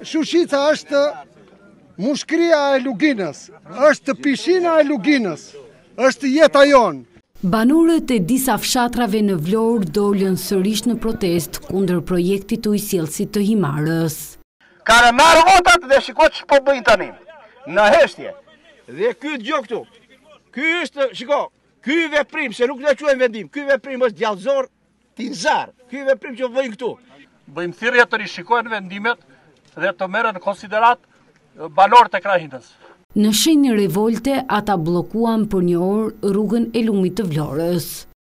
Shushica është mushkria e luginës, është pishina e luginës, është jeta jonë. Banorët e disa fshatrave në Vlorë dolën sërisht në protestë kundër projektit të ujësjellësit të Himarës. Kanë marrë votat dhe shiko çfarë po bëjnë tani. Në heshtje. Dhe ky gjë këtu. Ky është, shiko, ky veprim, se nuk e quaj vendim, ky veprim është djallëzor Tinzar, ky veprim që bëjnë këtu. Bëjmë thirrje të rishikohen vendimet dhe të merren në konsideratë banorët e krahinës. Në shenjë revolte ata bllokuan për një orë rrugën e lumit të Vlorës.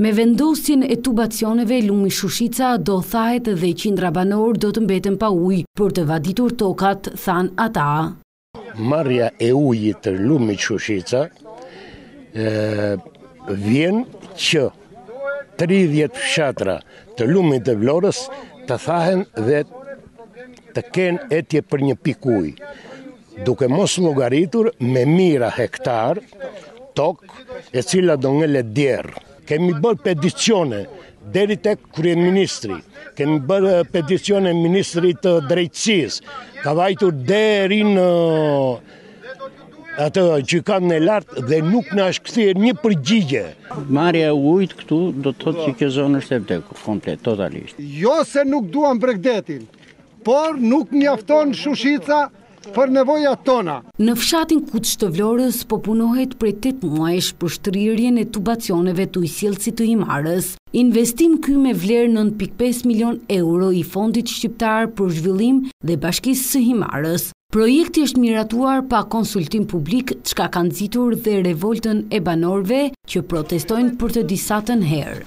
Me vendosjen e tubacioneve lumi Shushica do thahet dhe qindra banorë do të mbeten pa ujë për të vaditur tokat, thanë ata. Marrja e ujit të lumit Shushica vjen që 30 fshatra të lumit të Vlorës të thahen dhe të kenë etje për një pikë ujë, duke mos llogaritur me mijëra hektarë tokë e cila do ngelet djerrë. Kemi bërë peticione deri tek kryeministri. Kemi bërë peticione ministrit të drejtësisë. Ka vajtur deri në atë gjykatën e lartë dhe nuk na është kthyer një përgjigje. Marrja e ujit këtu do të thotë që kjo zonë është e vdekur, komplet, totalisht. Jo se nuk e duam bregdetin, por nuk mjafton shushica për nevojat tona. Në fshatin Kuç të Vlorës po punohet prej tetë muajsh për shtrirjen e tubacioneve të ujësjellësit të Himarës. Investim ky me vlerë nëntë pikë pesë milionë euro i Fondit Shqiptar për Zhvillim dhe Bashkisë së Himarës. Projekti është miratuar pa konsultim publik çka ka nxitur dhe revoltën e banorëve që protestojnë për të disatën herë.